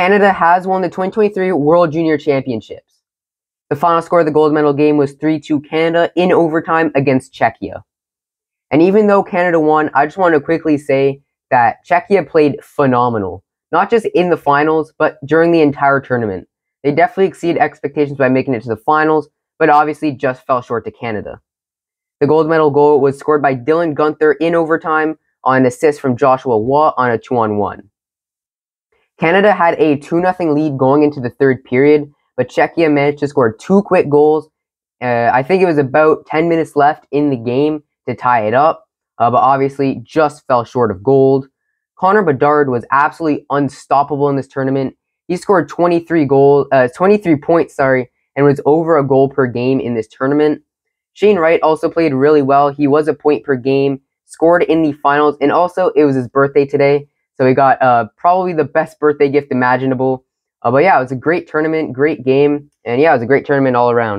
Canada has won the 2023 World Junior Championships. The final score of the gold medal game was 3 2 Canada in overtime against Czechia. And even though Canada won, I just want to quickly say that Czechia played phenomenal, not just in the finals, but during the entire tournament. They definitely exceeded expectations by making it to the finals, but obviously just fell short to Canada. The gold medal goal was scored by Dylan Guenther in overtime on an assist from Joshua Watt on a 2 on 1. Canada had a 2 0 lead going into the third period, but Czechia managed to score two quick goals. Uh, I think it was about 10 minutes left in the game to tie it up, uh, but obviously just fell short of gold. Connor Bedard was absolutely unstoppable in this tournament. He scored 23 goals, uh, 23 points, sorry, and was over a goal per game in this tournament. Shane Wright also played really well. He was a point per game, scored in the finals, and also it was his birthday today. So we got uh, probably the best birthday gift imaginable. Uh, but yeah, it was a great tournament, great game, and yeah, it was a great tournament all around.